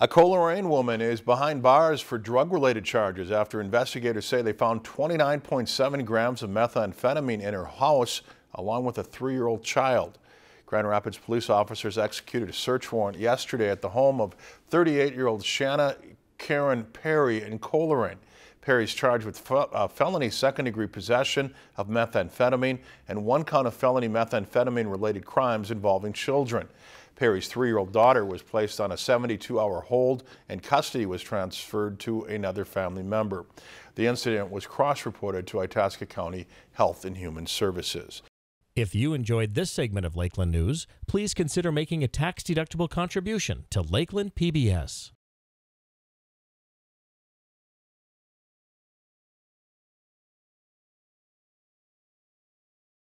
A Coleraine woman is behind bars for drug-related charges after investigators say they found 29.7 grams of methamphetamine in her house along with a three-year-old child. Grand Rapids police officers executed a search warrant yesterday at the home of 38-year-old Shanna Karen Perry in Coleraine. Perry is charged with uh, felony second-degree possession of methamphetamine and one count of felony methamphetamine-related crimes involving children. Perry's three-year-old daughter was placed on a 72-hour hold and custody was transferred to another family member. The incident was cross-reported to Itasca County Health and Human Services. If you enjoyed this segment of Lakeland News, please consider making a tax-deductible contribution to Lakeland PBS.